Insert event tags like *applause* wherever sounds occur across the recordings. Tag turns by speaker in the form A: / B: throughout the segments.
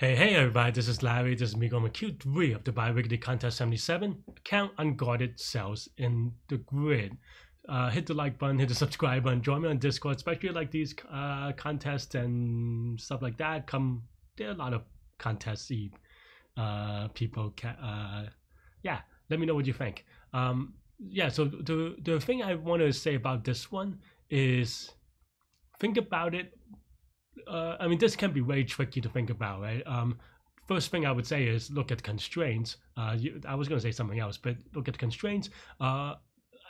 A: Hey, hey everybody, this is Larry. This is me going with Q3 of the Bi-Weekly Contest 77. Count unguarded cells in the grid. Uh, hit the like button, hit the subscribe button, join me on Discord, especially like these uh, contests and stuff like that. Come, there are a lot of contests uh, people. Ca- uh, yeah, let me know what you think. Um, yeah, so the, the thing I want to say about this one is think about it uh, I mean, this can be very tricky to think about, right? Um, first thing I would say is look at constraints. Uh, you, I was going to say something else, but look at constraints. Uh,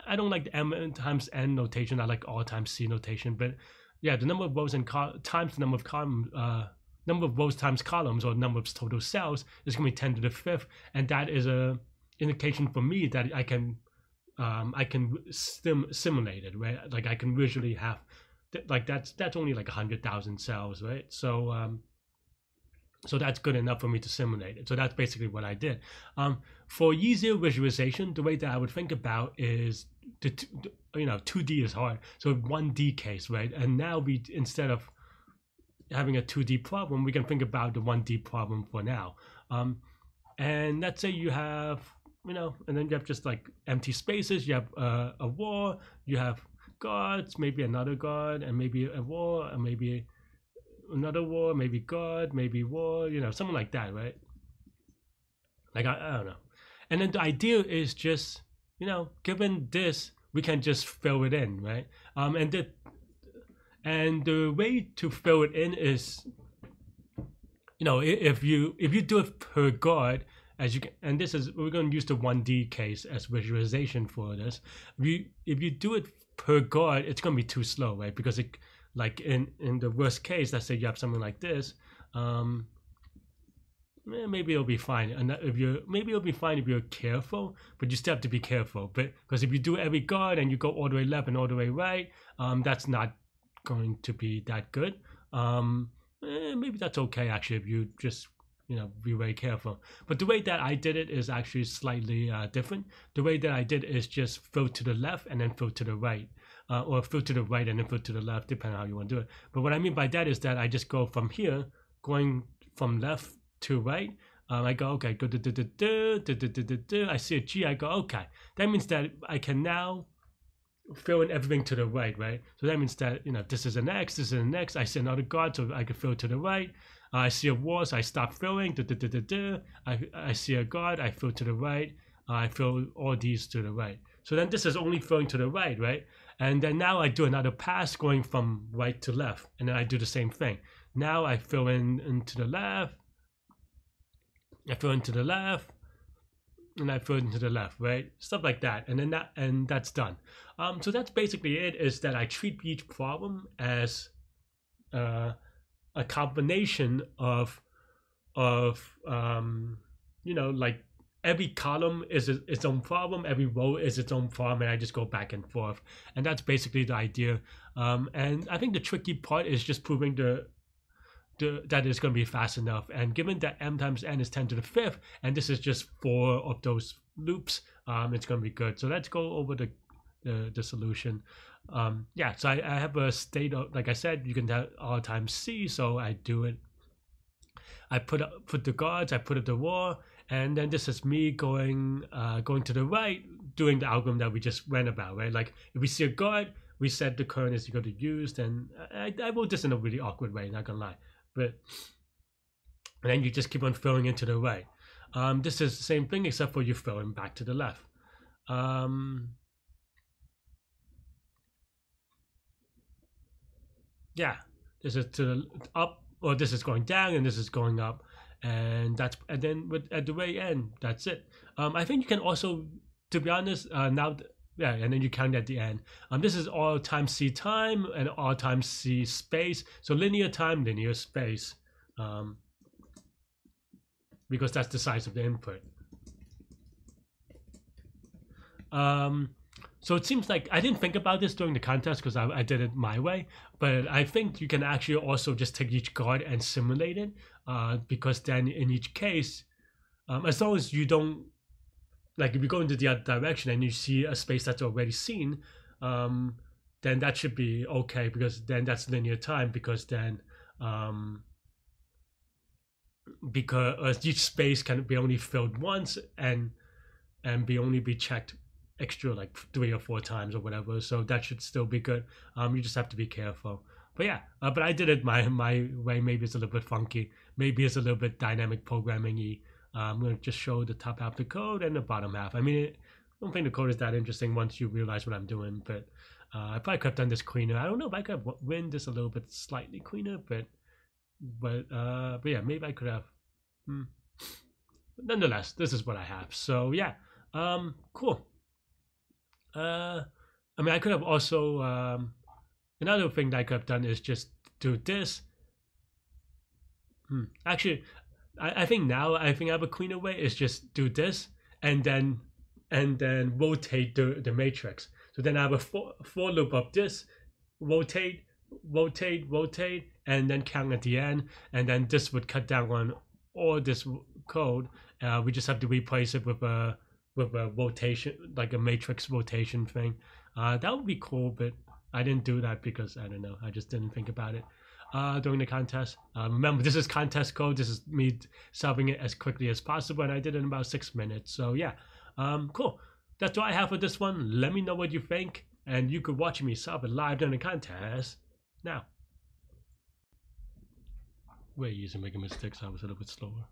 A: I don't like the m times n notation. I like all times c notation. But yeah, the number of rows and times the number of columns, uh, number of rows times columns, or number of total cells is going to be ten to the fifth, and that is a indication for me that I can um, I can sim- simulate it, right? Like I can visually have like that's that's only like a hundred thousand cells, right? So um, so that's good enough for me to simulate it. So that's basically what I did. Um, for easier visualization, the way that I would think about is the, you know 2D is hard, so 1D case, right? And now we instead of having a 2D problem, we can think about the 1D problem for now. Um, and let's say you have you know, and then you have just like empty spaces. You have uh, a wall. You have guards, maybe another guard, and maybe a wall, and maybe another wall, maybe guard, maybe wall, you know, something like that, right? Like I, I don't know. And then the idea is just, you know, given this, we can just fill it in, right? Um, and the and the way to fill it in is, you know, if you if you do it per guard, as you can, and this is we're going to use the 1D case as visualization for this. We if you do it per guard, it's going to be too slow, right? Because it, like in in the worst case, let's say you have something like this, um, eh, maybe it'll be fine. And if you maybe it'll be fine if you're careful, but you still have to be careful. But because if you do every guard and you go all the way left and all the way right, um, that's not going to be that good. Um, eh, maybe that's okay actually if you just you know be very careful but the way that i did it is actually slightly uh, different the way that i did is just fill to the left and then fill to the right uh, or fill to the right and then fill to the left depending on how you want to do it but what i mean by that is that i just go from here going from left to right um, I go, okay, go, do, do, do, do, do, do, do, do, I see a G, I go, okay. That means that I can now fill in everything to the right, right? So that means that, you know, this is an X, this is an X, I see another guard, so I can fill to the right. I see a wall, I stop filling. Duh, duh, duh. I, I see a guard, I fill to the right. I fill all these to the right. So then this is only filling to the right, right? And then now I do another pass going from right to left. And then I do the same thing. Now I fill in into the left. I fill into the left. And I fill into the left, right? Stuff like that. And then that and that's done. Um, so that's basically it, is that I treat each problem as uh a combination of of um, you know like every column is its own problem every row is its own problem and i just go back and forth. And that's basically the idea. Um, and i think the tricky part is just proving the, the that it's going to be fast enough. And given that m times n is 10 to the fifth and this is just four of those loops um, it's going to be good. So let's go over the the, the solution um, yeah, so I, I have a state of like I said, you can tell all time C, so I do it. I put up, put the guards, I put up the wall, and then this is me going uh, going to the right, doing the algorithm that we just went about, right? Like if we see a guard, we set the current is equal to use, then I, I wrote this in a really awkward way, not gonna lie, but and then you just keep on filling into the right. Um, this is the same thing except for you filling back to the left. Um, yeah, this is to the up, or this is going down, and this is going up, and that's and then with, at the way end, that's it. Um, I think you can also, to be honest, uh, now. yeah, and then you count at the end. Um, this is all time c time and all time c space. So linear time, linear space, um, because that's the size of the input. Um, so it seems like I didn't think about this during the contest because I, I, did it my way, but I think you can actually also just take each guard and simulate it uh, because then in each case, um, as long as you don't, like if you go into the other direction and you see a space that's already seen, um, then that should be okay because then that's linear time because then um, because each space can be only filled once and and be only be checked extra like three or four times or whatever. So that should still be good. Um, you just have to be careful. But yeah, uh, but I did it my my way. Maybe it's a little bit funky. Maybe it's a little bit dynamic programming-y. Uh, I'm gonna just show the top half of the code and the bottom half. I mean, it, I don't think the code is that interesting once you realize what I'm doing. But uh, I probably could have done this cleaner. I don't know if I could have win this a little bit slightly cleaner, but but uh, but yeah, maybe I could have. Hmm. Nonetheless, this is what I have. So yeah, um, cool. Uh, I mean, I could have also um, another thing that I could have done is just do this. Hmm. Actually, I, I think now I think I have a cleaner way is just do this and then and then rotate the, the matrix. So then I have a for, for loop of this, rotate, rotate, rotate, and then count at the end. And then this would cut down on all this code. Uh, we just have to replace it with a with a rotation, like a matrix rotation thing. Uh, that would be cool, but I didn't do that because I don't know. I just didn't think about it uh, during the contest. Uh, remember, this is contest code. This is me solving it as quickly as possible, and I did it in about six minutes. So yeah, um, cool. That's all I have for this one. Let me know what you think, and you could watch me solve it live during the contest now. We're using making mistakes. I was a little bit slower.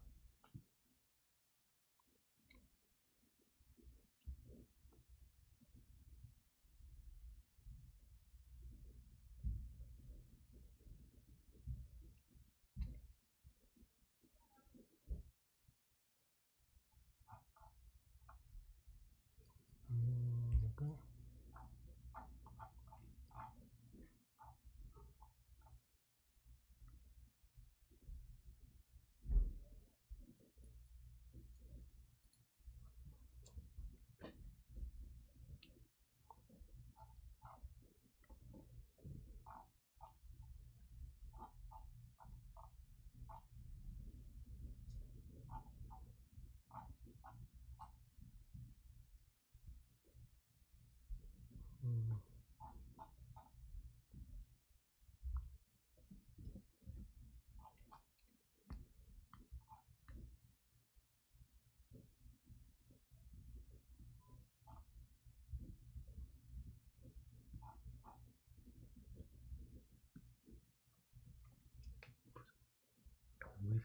A: open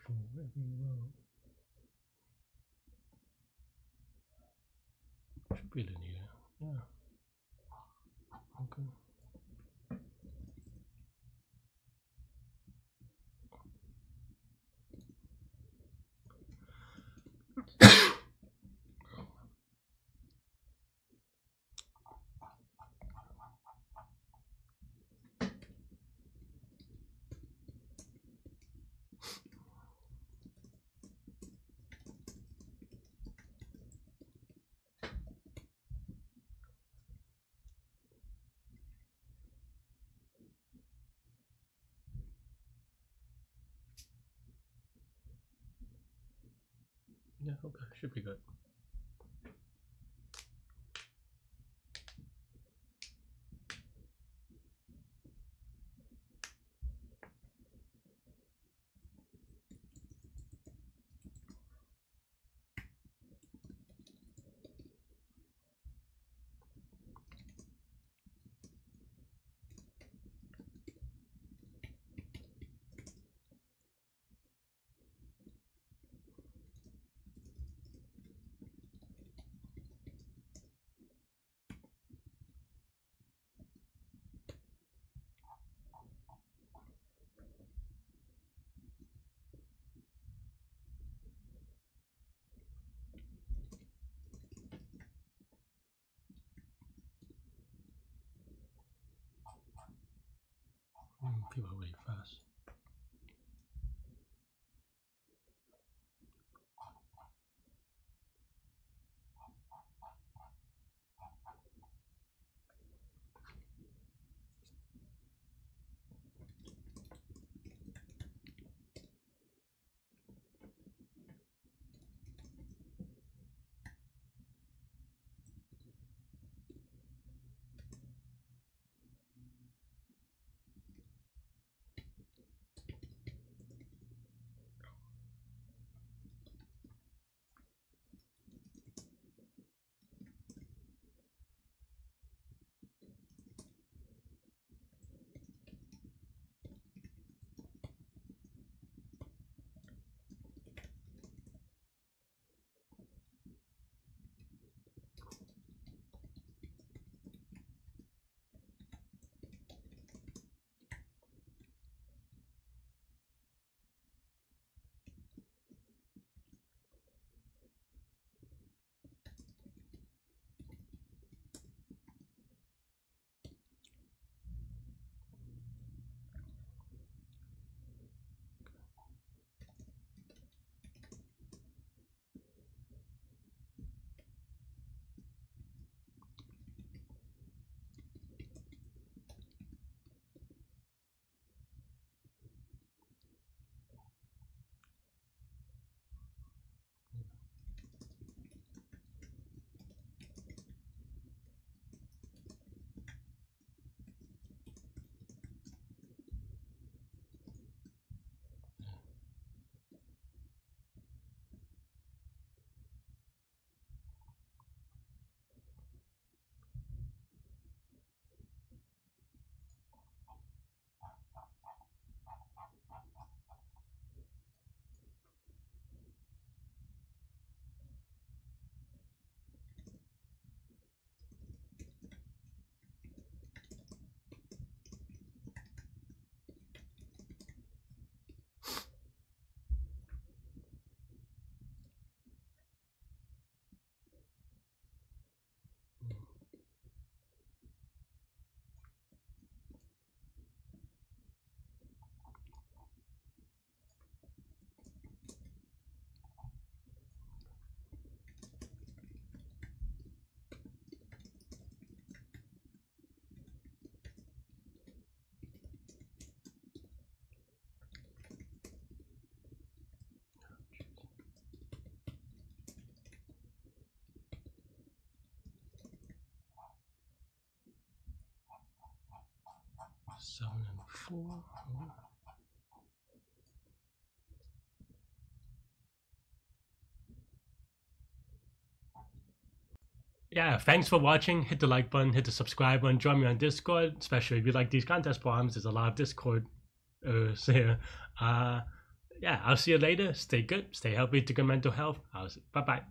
A: for every row. Should be linear, yeah. Okay. Yeah, okay, should be good. People really fast. Four. Yeah, thanks for watching. Hit the like button, hit the subscribe button, join me on Discord, especially if you like these contest problems. There's a lot of Discord uh, *laughs* so, uh, yeah, I'll see you later. Stay good, stay healthy, take good mental health. I'll bye bye.